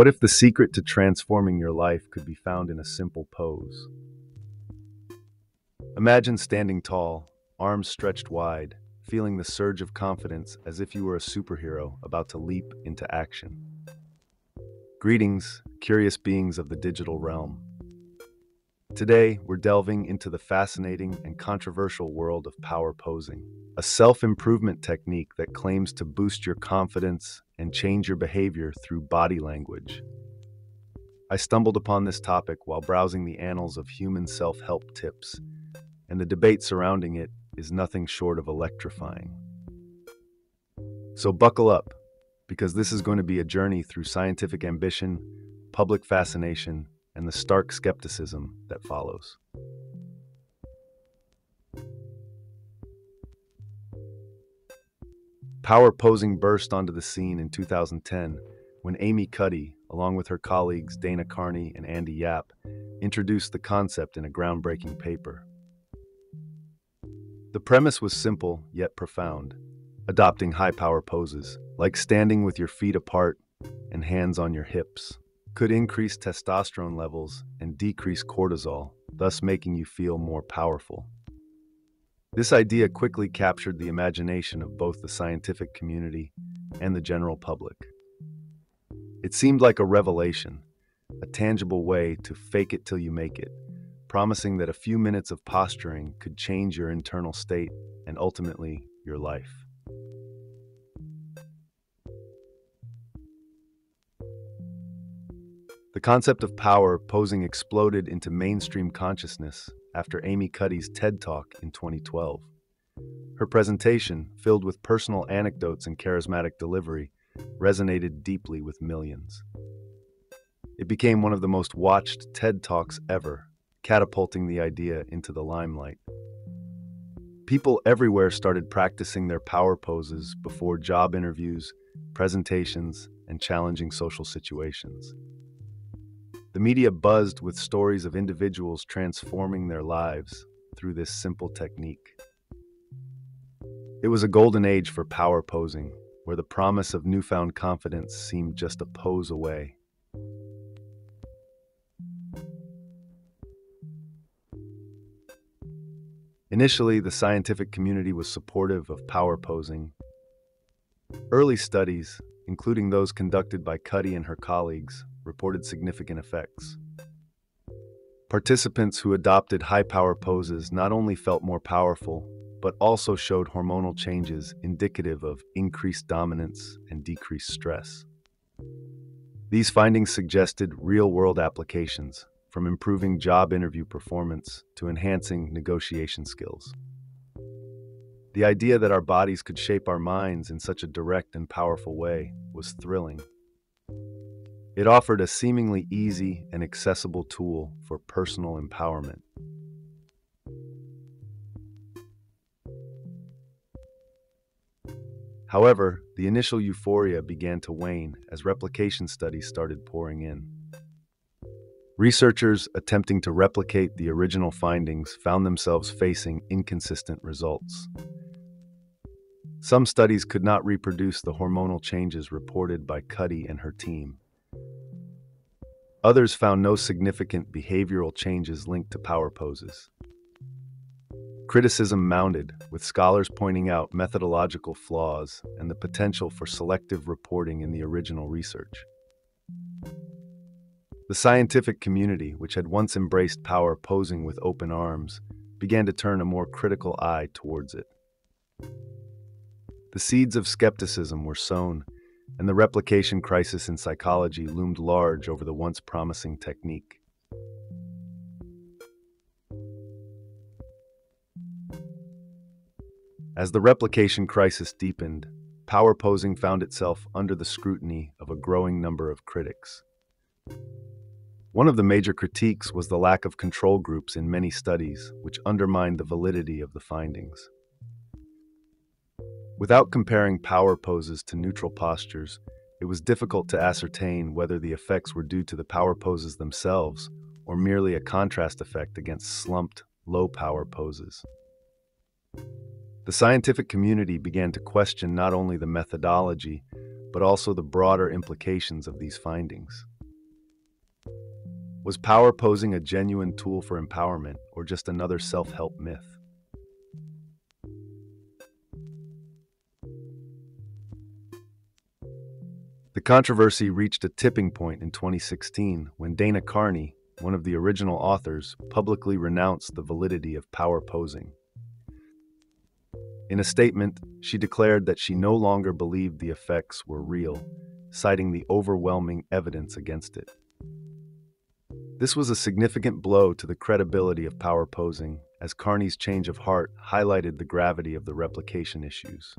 What if the secret to transforming your life could be found in a simple pose? Imagine standing tall, arms stretched wide, feeling the surge of confidence as if you were a superhero about to leap into action. Greetings, curious beings of the digital realm. Today, we're delving into the fascinating and controversial world of power posing, a self improvement technique that claims to boost your confidence and change your behavior through body language. I stumbled upon this topic while browsing the annals of human self help tips, and the debate surrounding it is nothing short of electrifying. So buckle up, because this is going to be a journey through scientific ambition, public fascination, and the stark skepticism that follows. Power posing burst onto the scene in 2010 when Amy Cuddy, along with her colleagues Dana Carney and Andy Yap, introduced the concept in a groundbreaking paper. The premise was simple yet profound adopting high power poses, like standing with your feet apart and hands on your hips, could increase testosterone levels and decrease cortisol, thus making you feel more powerful. This idea quickly captured the imagination of both the scientific community and the general public. It seemed like a revelation, a tangible way to fake it till you make it, promising that a few minutes of posturing could change your internal state and ultimately your life. The concept of power posing exploded into mainstream consciousness after Amy Cuddy's TED Talk in 2012. Her presentation, filled with personal anecdotes and charismatic delivery, resonated deeply with millions. It became one of the most watched TED Talks ever, catapulting the idea into the limelight. People everywhere started practicing their power poses before job interviews, presentations, and challenging social situations. The media buzzed with stories of individuals transforming their lives through this simple technique. It was a golden age for power posing, where the promise of newfound confidence seemed just a pose away. Initially, the scientific community was supportive of power posing. Early studies, including those conducted by Cuddy and her colleagues, reported significant effects. Participants who adopted high power poses not only felt more powerful, but also showed hormonal changes indicative of increased dominance and decreased stress. These findings suggested real world applications, from improving job interview performance to enhancing negotiation skills. The idea that our bodies could shape our minds in such a direct and powerful way was thrilling it offered a seemingly easy and accessible tool for personal empowerment. However, the initial euphoria began to wane as replication studies started pouring in. Researchers attempting to replicate the original findings found themselves facing inconsistent results. Some studies could not reproduce the hormonal changes reported by Cuddy and her team. Others found no significant behavioral changes linked to power poses. Criticism mounted, with scholars pointing out methodological flaws and the potential for selective reporting in the original research. The scientific community, which had once embraced power posing with open arms, began to turn a more critical eye towards it. The seeds of skepticism were sown and the replication crisis in psychology loomed large over the once promising technique. As the replication crisis deepened, power posing found itself under the scrutiny of a growing number of critics. One of the major critiques was the lack of control groups in many studies, which undermined the validity of the findings. Without comparing power poses to neutral postures, it was difficult to ascertain whether the effects were due to the power poses themselves or merely a contrast effect against slumped, low power poses. The scientific community began to question not only the methodology, but also the broader implications of these findings. Was power posing a genuine tool for empowerment or just another self help myth? The controversy reached a tipping point in 2016 when Dana Carney, one of the original authors, publicly renounced the validity of power posing. In a statement, she declared that she no longer believed the effects were real, citing the overwhelming evidence against it. This was a significant blow to the credibility of power posing, as Carney's change of heart highlighted the gravity of the replication issues.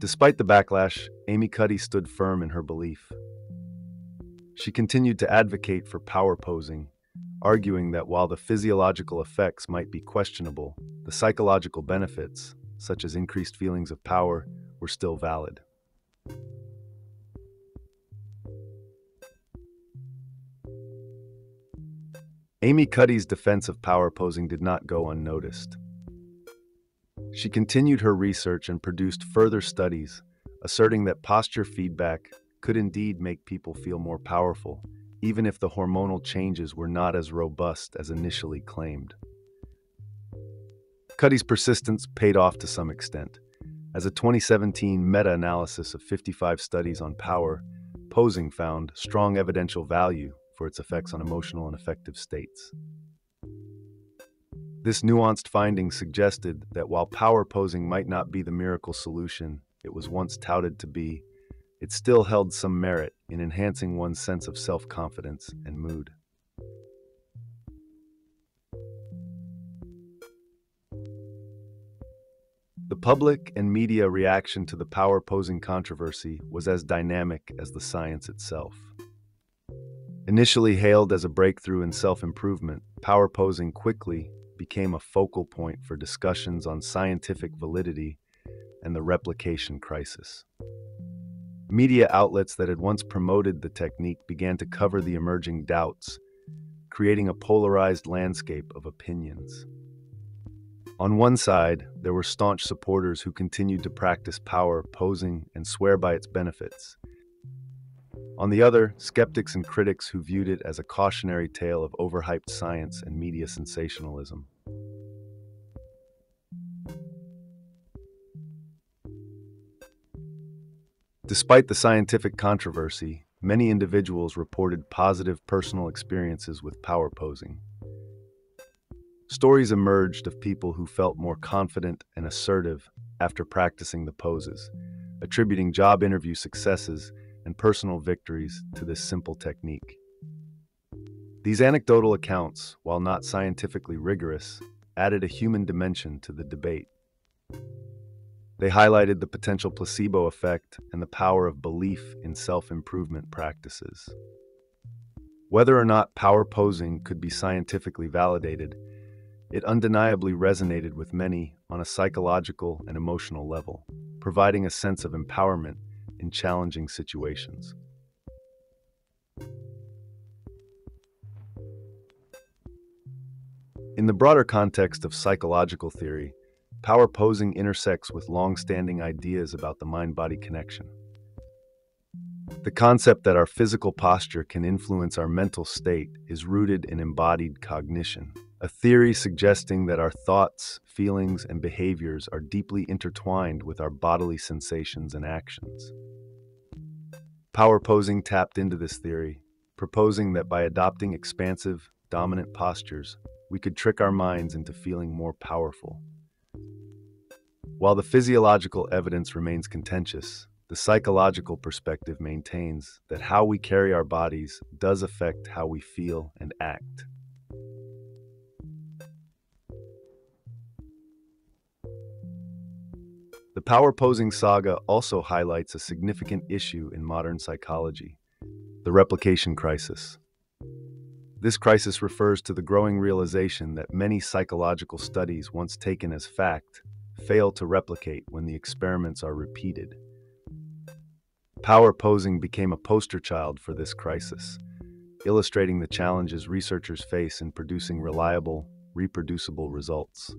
Despite the backlash, Amy Cuddy stood firm in her belief. She continued to advocate for power posing, arguing that while the physiological effects might be questionable, the psychological benefits, such as increased feelings of power, were still valid. Amy Cuddy's defense of power posing did not go unnoticed. She continued her research and produced further studies, asserting that posture feedback could indeed make people feel more powerful, even if the hormonal changes were not as robust as initially claimed. Cuddy's persistence paid off to some extent, as a 2017 meta analysis of 55 studies on power posing found strong evidential value for its effects on emotional and affective states. This nuanced finding suggested that while power posing might not be the miracle solution it was once touted to be, it still held some merit in enhancing one's sense of self confidence and mood. The public and media reaction to the power posing controversy was as dynamic as the science itself. Initially hailed as a breakthrough in self improvement, power posing quickly became a focal point for discussions on scientific validity and the replication crisis. Media outlets that had once promoted the technique began to cover the emerging doubts, creating a polarized landscape of opinions. On one side, there were staunch supporters who continued to practice power posing and swear by its benefits. On the other, skeptics and critics who viewed it as a cautionary tale of overhyped science and media sensationalism. Despite the scientific controversy, many individuals reported positive personal experiences with power posing. Stories emerged of people who felt more confident and assertive after practicing the poses, attributing job interview successes and personal victories to this simple technique. These anecdotal accounts, while not scientifically rigorous, added a human dimension to the debate. They highlighted the potential placebo effect and the power of belief in self improvement practices. Whether or not power posing could be scientifically validated, it undeniably resonated with many on a psychological and emotional level, providing a sense of empowerment in challenging situations. In the broader context of psychological theory, power posing intersects with long standing ideas about the mind body connection. The concept that our physical posture can influence our mental state is rooted in embodied cognition, a theory suggesting that our thoughts, feelings, and behaviors are deeply intertwined with our bodily sensations and actions. Power posing tapped into this theory, proposing that by adopting expansive, dominant postures, we could trick our minds into feeling more powerful. While the physiological evidence remains contentious, the psychological perspective maintains that how we carry our bodies does affect how we feel and act. Power posing saga also highlights a significant issue in modern psychology the replication crisis. This crisis refers to the growing realization that many psychological studies, once taken as fact, fail to replicate when the experiments are repeated. Power posing became a poster child for this crisis, illustrating the challenges researchers face in producing reliable, reproducible results.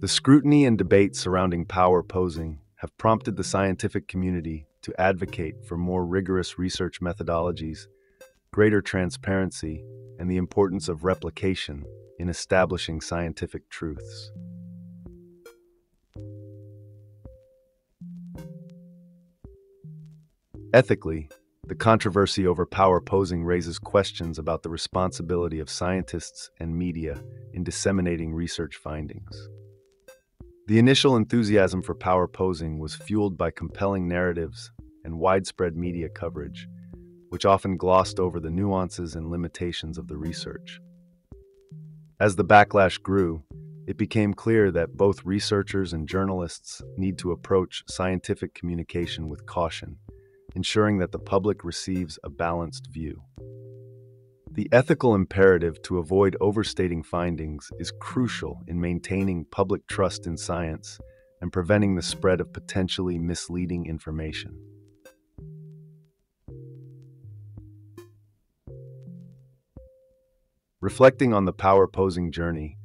The scrutiny and debate surrounding power posing have prompted the scientific community to advocate for more rigorous research methodologies, greater transparency, and the importance of replication in establishing scientific truths. Ethically, the controversy over power posing raises questions about the responsibility of scientists and media in disseminating research findings. The initial enthusiasm for power posing was fueled by compelling narratives and widespread media coverage, which often glossed over the nuances and limitations of the research. As the backlash grew, it became clear that both researchers and journalists need to approach scientific communication with caution ensuring that the public receives a balanced view. The ethical imperative to avoid overstating findings is crucial in maintaining public trust in science and preventing the spread of potentially misleading information. Reflecting on the power posing journey,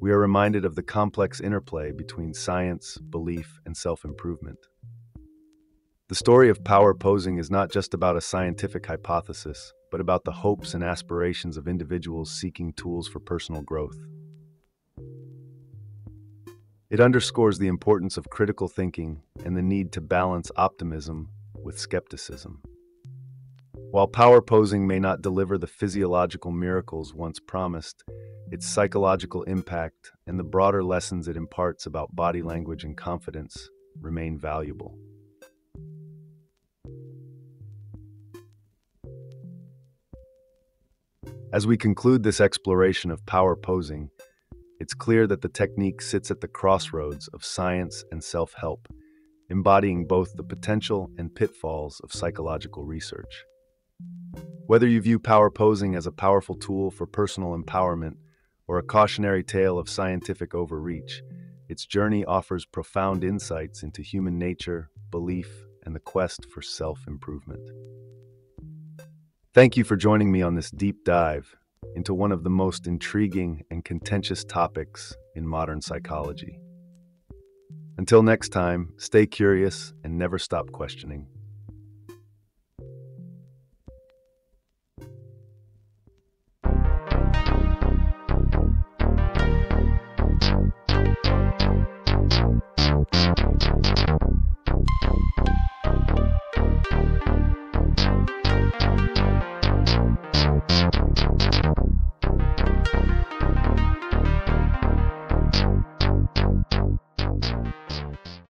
we are reminded of the complex interplay between science, belief, and self improvement. The story of power posing is not just about a scientific hypothesis, but about the hopes and aspirations of individuals seeking tools for personal growth. It underscores the importance of critical thinking and the need to balance optimism with skepticism. While power posing may not deliver the physiological miracles once promised, its psychological impact and the broader lessons it imparts about body language and confidence remain valuable. As we conclude this exploration of power posing, it's clear that the technique sits at the crossroads of science and self help, embodying both the potential and pitfalls of psychological research. Whether you view power posing as a powerful tool for personal empowerment or a cautionary tale of scientific overreach, its journey offers profound insights into human nature, belief, and the quest for self improvement. Thank you for joining me on this deep dive into one of the most intriguing and contentious topics in modern psychology. Until next time, stay curious and never stop questioning.